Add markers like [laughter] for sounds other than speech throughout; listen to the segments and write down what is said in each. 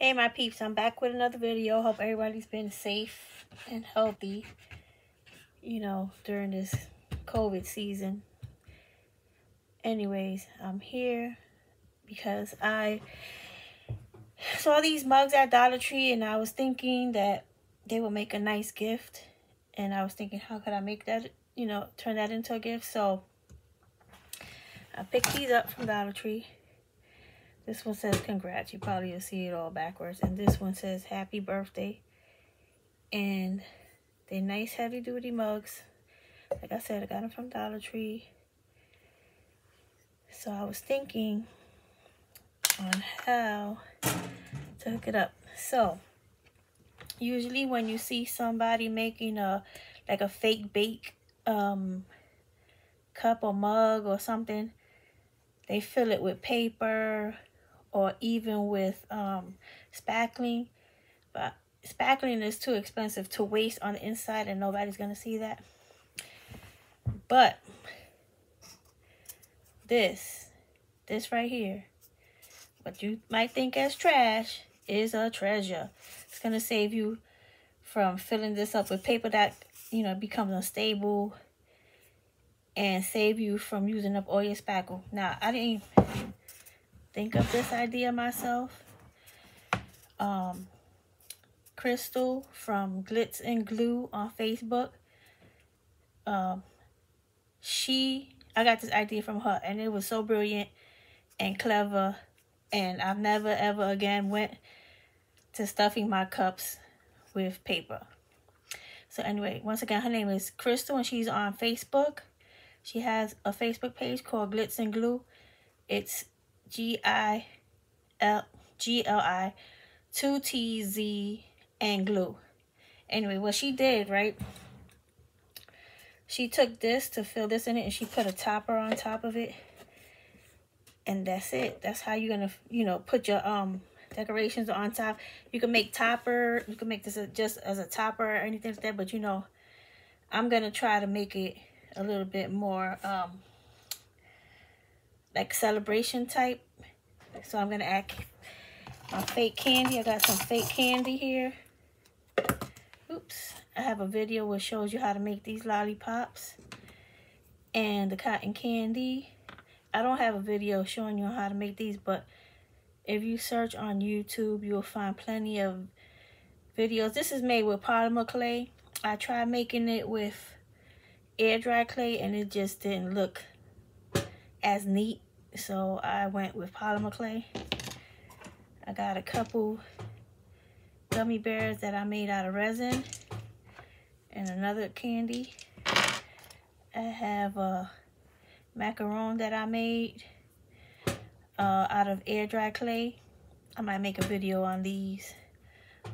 Hey my peeps, I'm back with another video. Hope everybody's been safe and healthy, you know, during this COVID season. Anyways, I'm here because I saw these mugs at Dollar Tree and I was thinking that they would make a nice gift. And I was thinking, how could I make that, you know, turn that into a gift? So I picked these up from Dollar Tree. This one says congrats. You probably will see it all backwards. And this one says happy birthday. And they're nice heavy duty mugs. Like I said, I got them from Dollar Tree. So I was thinking on how to hook it up. So usually when you see somebody making a like a fake bake um cup or mug or something, they fill it with paper or even with um, spackling. But spackling is too expensive to waste on the inside and nobody's going to see that. But this, this right here, what you might think as trash is a treasure. It's going to save you from filling this up with paper that, you know, becomes unstable and save you from using up all your spackle. Now, I didn't think of this idea myself. Um, Crystal from Glitz and Glue on Facebook. Um, she, I got this idea from her and it was so brilliant and clever. And I've never ever again went to stuffing my cups with paper. So anyway, once again, her name is Crystal and she's on Facebook. She has a Facebook page called Glitz and Glue. It's G I L G L I, two T Z and glue. Anyway, what she did, right? She took this to fill this in it and she put a topper on top of it. And that's it. That's how you're gonna, you know, put your um decorations on top. You can make topper, you can make this just as a topper or anything like that, but you know, I'm gonna try to make it a little bit more um like celebration type. So I'm gonna add my fake candy. I got some fake candy here. Oops. I have a video which shows you how to make these lollipops and the cotton candy. I don't have a video showing you how to make these, but if you search on YouTube, you'll find plenty of videos. This is made with polymer clay. I tried making it with air dry clay and it just didn't look as neat so I went with polymer clay. I got a couple gummy bears that I made out of resin and another candy. I have a macaron that I made uh, out of air dry clay. I might make a video on these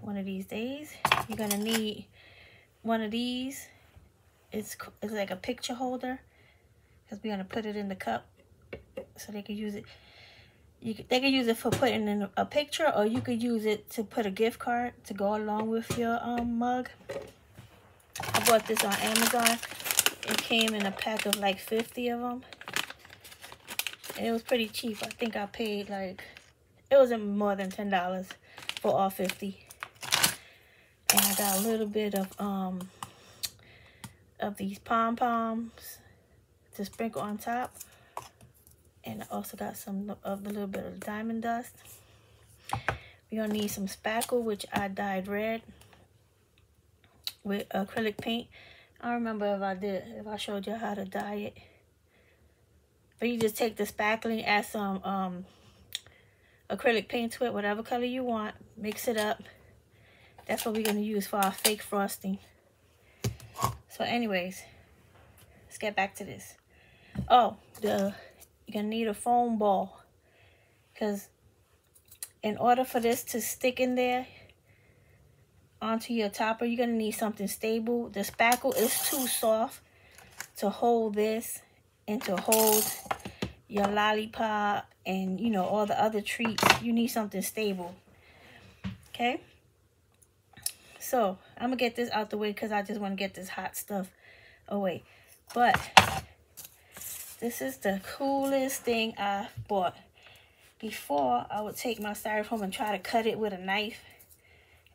one of these days. You're gonna need one of these. It's, it's like a picture holder because we're gonna put it in the cup so they could use it. You could, they could use it for putting in a picture, or you could use it to put a gift card to go along with your um mug. I bought this on Amazon. It came in a pack of like 50 of them. And it was pretty cheap. I think I paid like, it wasn't more than $10 for all 50. And I got a little bit of, um, of these pom-poms to sprinkle on top. And I also got some of a little bit of diamond dust. We're gonna need some spackle, which I dyed red with acrylic paint. I don't remember if I did, if I showed you how to dye it. But you just take the spackling, add some um, acrylic paint to it, whatever color you want. Mix it up. That's what we're to use for our fake frosting. So anyways, let's get back to this. Oh, the you're going to need a foam ball. Because in order for this to stick in there onto your topper, you're going to need something stable. The spackle is too soft to hold this and to hold your lollipop and, you know, all the other treats. You need something stable. Okay? So, I'm going to get this out the way because I just want to get this hot stuff away. But this is the coolest thing I've bought. before I would take my styrofoam and try to cut it with a knife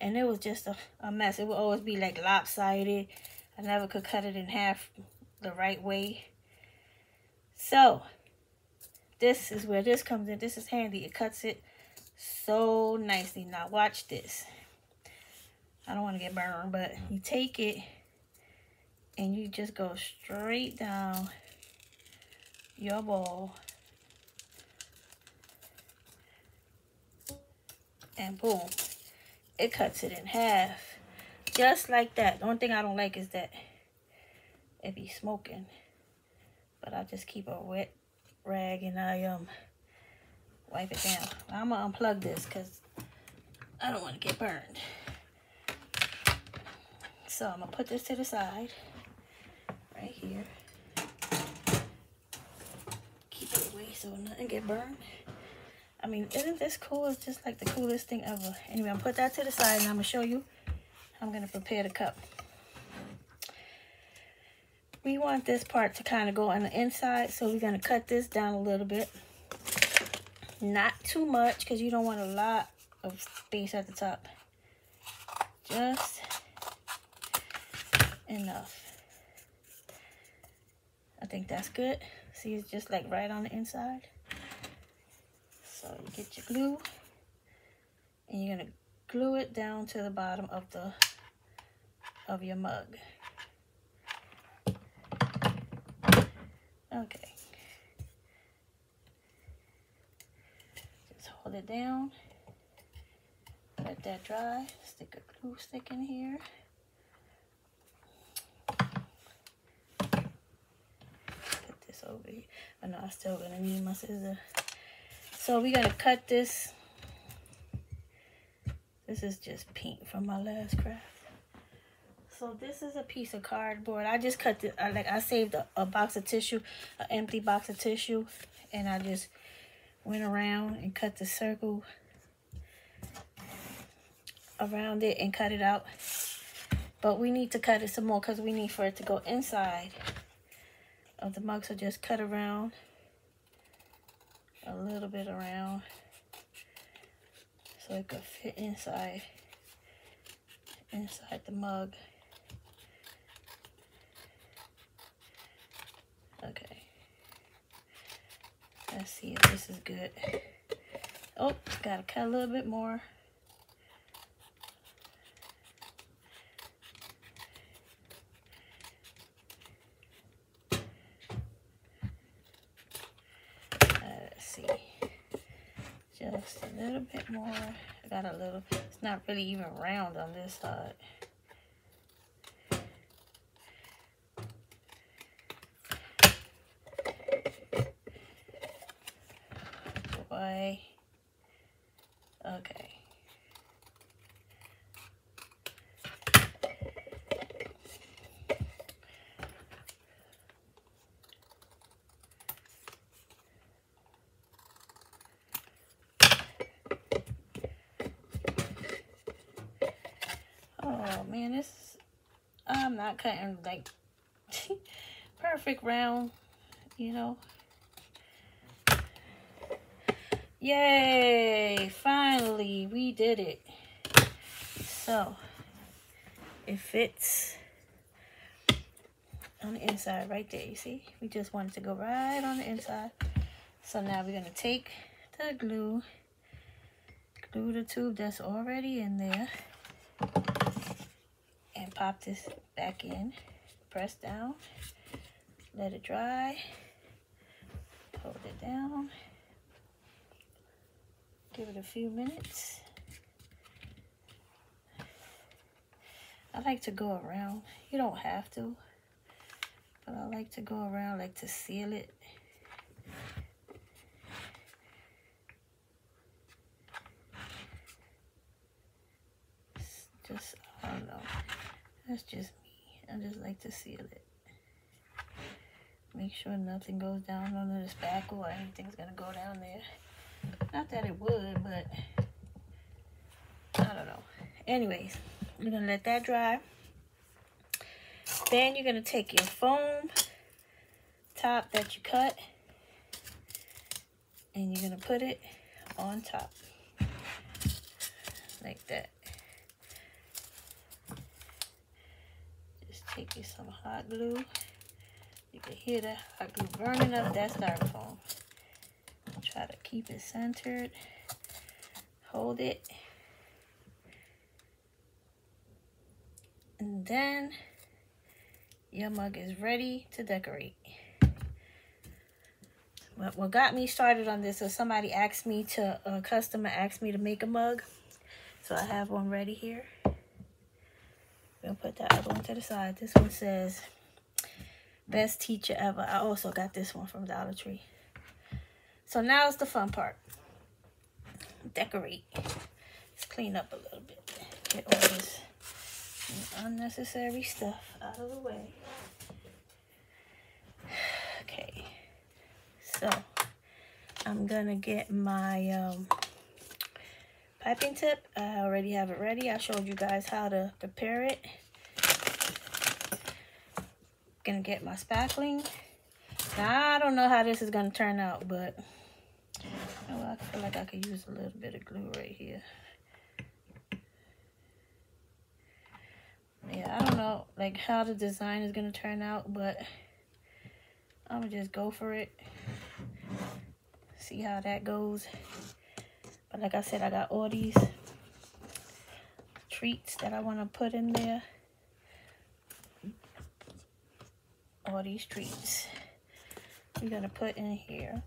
and it was just a, a mess. It would always be like lopsided. I never could cut it in half the right way. So, this is where this comes in. This is handy. It cuts it so nicely. Now, watch this. I don't want to get burned, but you take it and you just go straight down your ball. And boom it cuts it in half. Just like that. The only thing I don't like is that it be smoking. But I just keep a wet rag and I um wipe it down. I'm gonna unplug this because I don't want to get burned. So I'm gonna put this to the side right here. Keep it away so nothing get burned. I mean, isn't this cool? It's just like the coolest thing ever. Anyway, I'm gonna put that to the side and I'm gonna show you I'm gonna prepare the cup. We want this part to kind of go on the inside, so we're gonna cut this down a little bit. Not too much, because you don't want a lot of space at the top. Just enough. I think that's good. See, it's just like right on the inside. So you get your glue and you're gonna glue it down to the bottom of the of your mug. Okay. Just hold it down. Let that dry. Stick a glue stick in here. Put this over here. I I'm still gonna need my scissors. So we're to cut this. This is just paint from my last craft. So this is a piece of cardboard. I just cut it. like I saved a, a box of tissue, an empty box of tissue, and I just went around and cut the circle around it and cut it out. But we need to cut it some more because we need for it to go inside of the mug. So just cut around a little bit around so it could fit inside inside the mug. Okay. Let's see if this is good. Oh, gotta cut a little bit more. just a little bit more. I got a little, it's not really even round on this side. Okay. man, this I'm not cutting like [laughs] perfect round, you know. Yay! Finally, we did it. So, it fits on the inside right there, you see? We just wanted to go right on the inside. So now we're going to take the glue, glue the tube that's already in there pop this back in, press down, let it dry, hold it down, give it a few minutes. I like to go around. You don't have to, but I like to go around like to seal it. Just, I don't know. That's just me. I just like to seal it. Make sure nothing goes down under this back or anything's to go down there. Not that it would, but I don't know. Anyways, going to let that dry. Then you're going to take your foam top that you cut and you're going to put it on top. Like that. Just take you some hot glue. You can hear the hot glue burning up that styrofoam. Try to keep it centered. Hold it. And then your mug is ready to decorate. What, what got me started on this is somebody asked me to, a customer asked me to make a mug. So I have one ready here. We'll put that other one to the side. This one says, best teacher ever. I also got this one from Dollar Tree. So now it's the fun part. Decorate. Let's clean up a little bit. Get all this unnecessary stuff out of the way. [sighs] Okay. So, I'm to get my um, piping tip. I already have it ready. I showed you guys how to prepare it. Gonna get my spackling. Now, I don't know how this is gonna turn out, but I feel like I could use a little bit of glue right here. Yeah, I don't know like how the design is gonna turn out, but I'm gonna just go for it. See how that goes. Like I said, I got all these treats that I want to put in there. All these treats. We're going to put in here.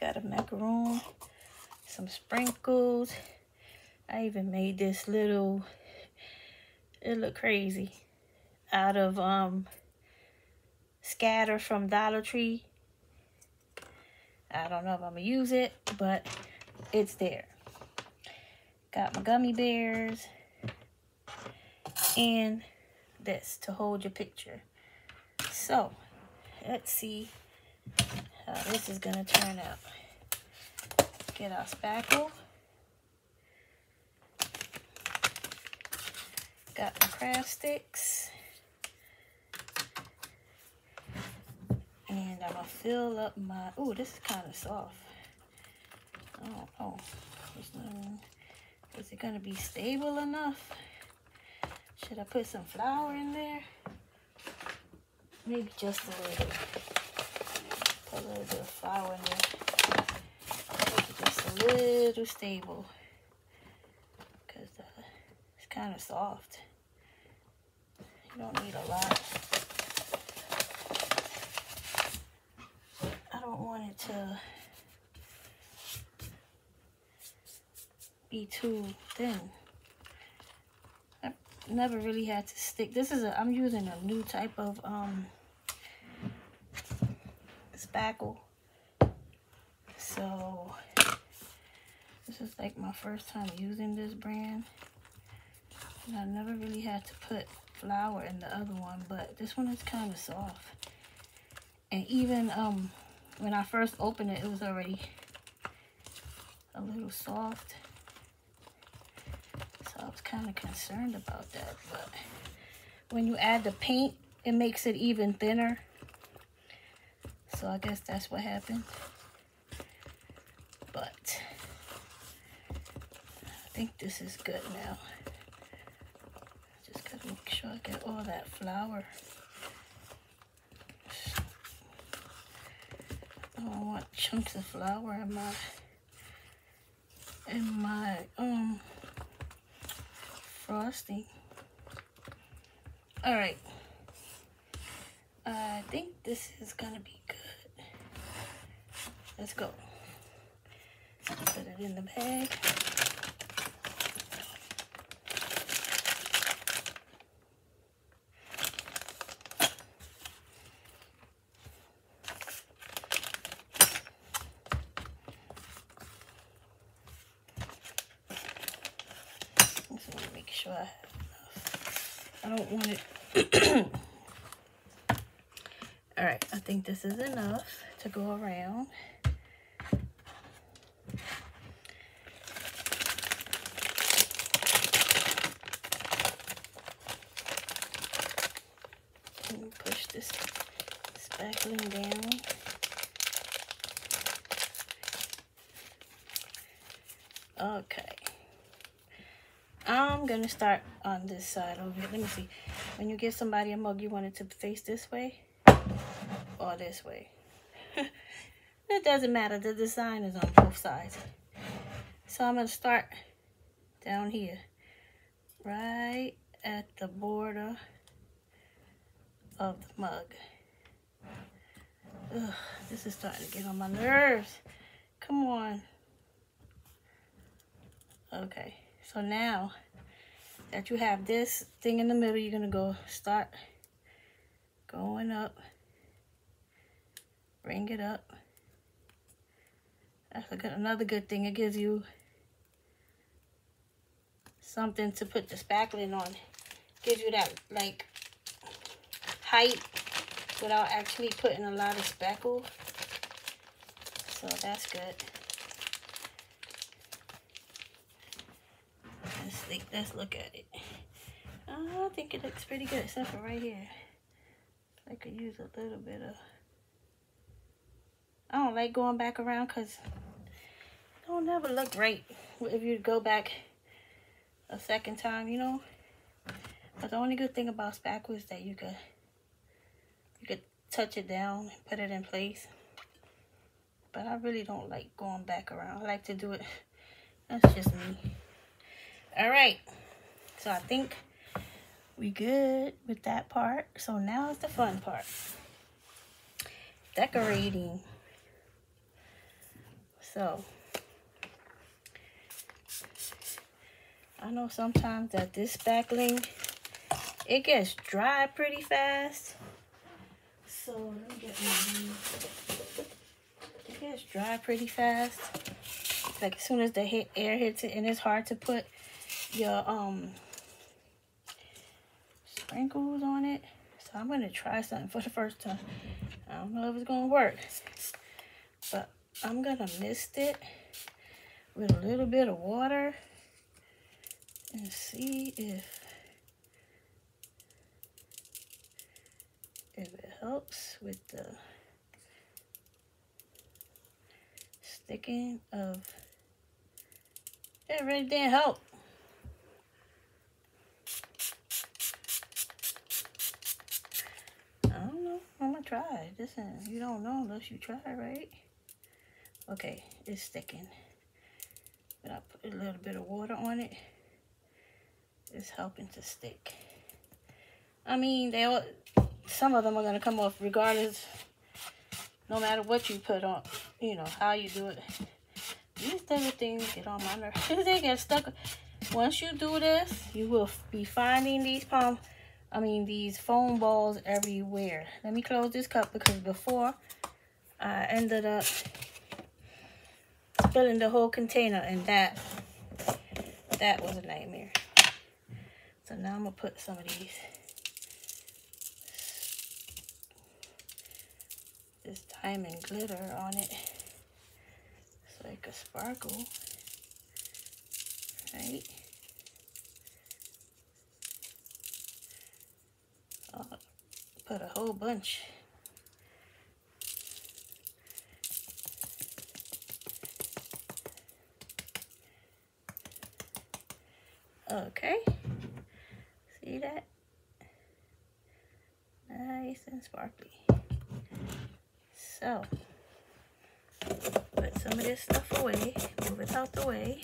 Got a macaroon, some sprinkles. I even made this little, it looked crazy, out of um scatter from Dollar Tree. I don't know if I'm going to use it, but it's there. Got my gummy bears and this to hold your picture. So, let's see how this is going to turn out. Get our spackle. Got my craft sticks. And I'm to fill up my... Oh, this is kind of soft. Oh, oh. Is it to be stable enough? Should I put some flour in there? Maybe just a little. Put a little bit of flour in there. Just a little stable. Because uh, it's kind of soft. You don't need a lot. don't want it to be too thin. I never really had to stick. This is a, I'm using a new type of um, spackle. So, this is like my first time using this brand. And I never really had to put flour in the other one, but this one is kind of soft. And even um when I first opened it, it was already a little soft. So I was kind of concerned about that. But when you add the paint, it makes it even thinner. So I guess that's what happened. But I think this is good now. Just gotta make sure I get all that flour. I want chunks of flour in my in my um frosting. All right. I think this is gonna be good. Let's go. Put it in the bag. Don't want it. [coughs] All right, I think this is enough to go around. push this spackling down. Okay. Start on this side over here. Let me see. When you give somebody a mug, you want it to face this way or this way. [laughs] it doesn't matter. The design is on both sides. So I'm going to start down here. Right at the border of the mug. Ugh, this is starting to get on my nerves. Come on. Okay, so now that you have this thing in the middle, you're gonna go start going up. Bring it up. That's a good, another good thing. It gives you something to put the spackling on. Gives you that like height without actually putting a lot of spackle. So that's good. Let's think, let's look at it. Oh, I think it looks pretty good except for right here. I could use a little bit of I don't like going back around because it don't never look right if you go back a second time, you know. But the only good thing about spackle is that you could you could touch it down and put it in place. But I really don't like going back around. I like to do it. That's just me. All right. So I think we good with that part. So now is the fun part. Decorating. So I know sometimes that this spackling it gets dry pretty fast. So let me get my It gets dry pretty fast. Like as soon as the air hits it, and it's hard to put your um sprinkles on it. So I'm gonna try something for the first time. I don't know if it's gonna work, but I'm gonna mist it with a little bit of water and see if if it helps with the sticking of it really didn't help I don't I'm gonna try listen you don't know unless you try right okay it's sticking but I put a little bit of water on it it's helping to stick I mean they all some of them are going to come off regardless, no matter what you put on, you know, how you do it. These little things get on my nerves. [laughs] they get stuck. Once you do this, you will be finding these palm, I mean, these foam balls everywhere. Let me close this cup because before I ended up spilling the whole container and that, that was a nightmare. So now I'm to put some of these this diamond glitter on it so it could sparkle, right? Put a whole bunch. Okay, see that? Nice and sparkly. So, put some of this stuff away, move it out the way.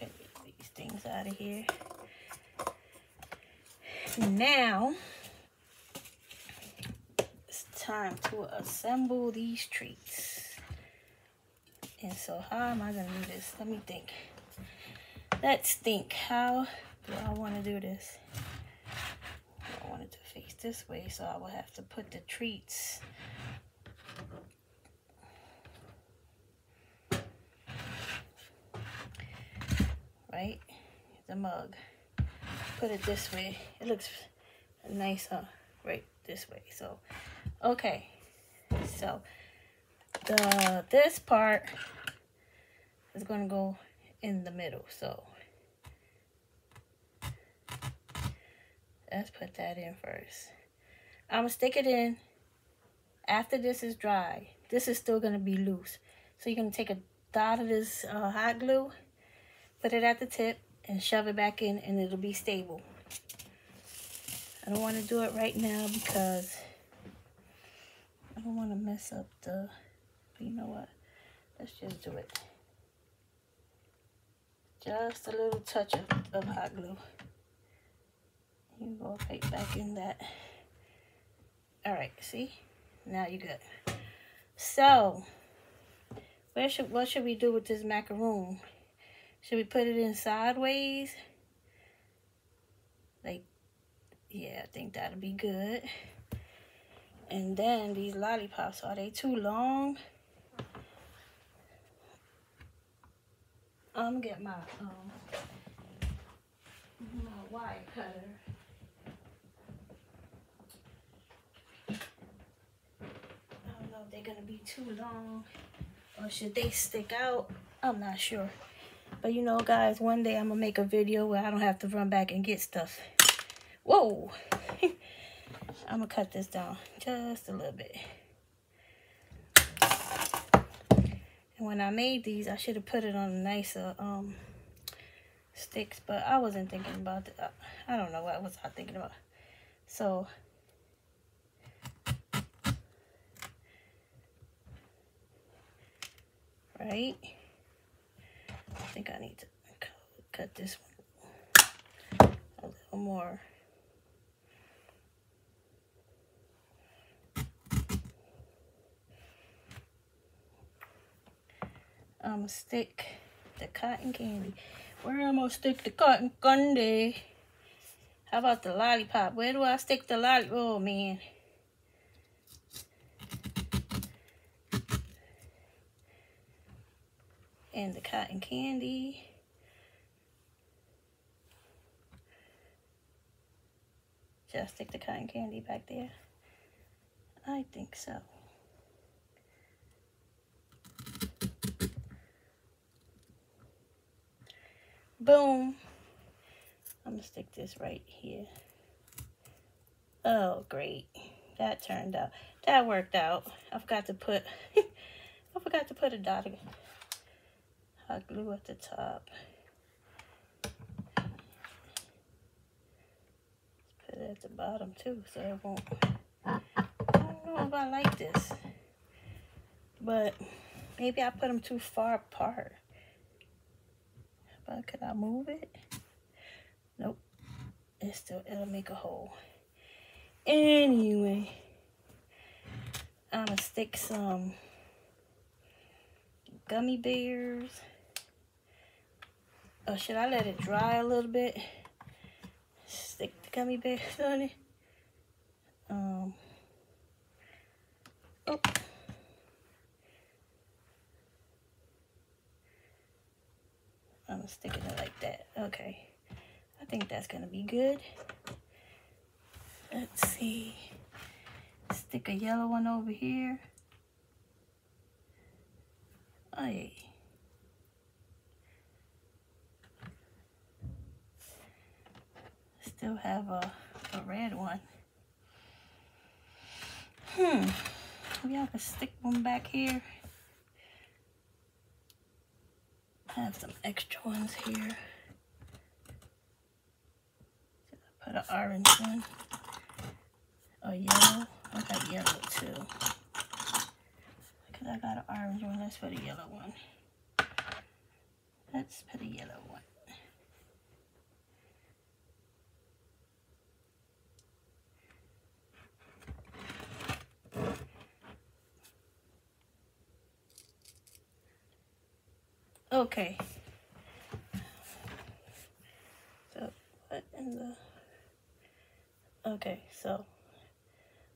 Get these things out of here. Now, it's time to assemble these treats. And so how am I to do this? Let me think. Let's think. How do I want to do this? I wanted to face this way, so I will have to put the treats right the mug put it this way it looks nice huh right this way so okay so the this part is going to go in the middle so Let's put that in first. I'm going to stick it in after this is dry. This is still going to be loose. So you're going to take a dot of this uh, hot glue, put it at the tip, and shove it back in, and it'll be stable. I don't want to do it right now because I don't want to mess up the, you know what, let's just do it. Just a little touch of, of hot glue. You go right back in that. All right, see? Now you're good. So, where should what should we do with this macaroon? Should we put it in sideways? Like, yeah, I think that'll be good. And then these lollipops, are they too long? I'm gonna get my um my wire cutter. I don't know if they're gonna be too long or should they stick out? I'm not sure. But you know, guys, one day I'm gonna make a video where I don't have to run back and get stuff. Whoa! [laughs] I'm gonna cut this down just a little bit. And when I made these, I should have put it on nicer um, sticks, but I wasn't thinking about it. I don't know what was I thinking about. So, right? I think I need to cut this one a little more. I'm gonna stick the cotton candy. Where am I stick the cotton candy? How about the lollipop? Where do I stick the lollipop? Oh man. And the cotton candy. Just stick the cotton candy back there? I think so. Boom. I'm to stick this right here. Oh, great. That turned out. That worked out. I forgot to put, [laughs] I forgot to put a dot of hot glue at the top. Put it at the bottom too, so it won't. I don't know if I like this. But maybe I put them too far apart. But could I move it? Nope. It still, it'll make a hole. Anyway, I'm gonna stick some gummy bears. Or should I let it dry a little bit? Stick the gummy bears [laughs] on it. Um, oh. I'm sticking it like that. Okay. I think that's going to be good. Let's see. Stick a yellow one over here. Hey. Still have a, a red one. Hmm. Maybe I can stick one back here. I have some extra ones here. Put an orange one. A yellow. I got yellow too. Because I got an orange one. Let's put a yellow one. Let's put a yellow one. Okay. So, what in the... Okay, so,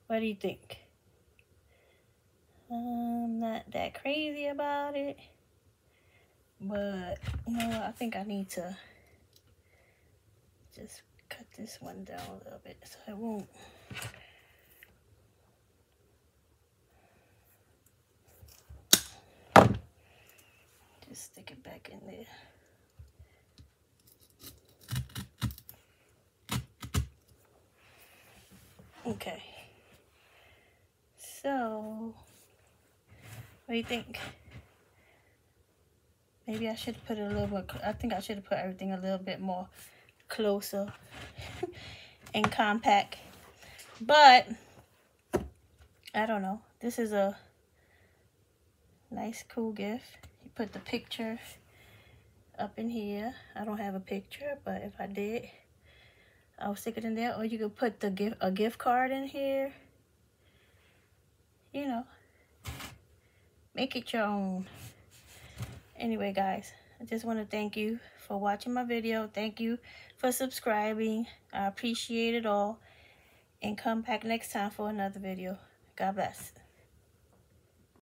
what do you think? I'm not that crazy about it. But, you know? I think I need to just cut this one down a little bit so it won't just stick it back in there. Okay. So, what do you think? Maybe I should put a little bit, I think I should have put everything a little bit more closer [laughs] and compact. But, I don't know. This is a nice, cool gift. Put the picture up in here. I don't have a picture, but if I did, I'll stick it in there. Or you could put the gift a gift card in here. You know, make it your own. Anyway, guys, I just want to thank you for watching my video. Thank you for subscribing. I appreciate it all. And come back next time for another video. God bless.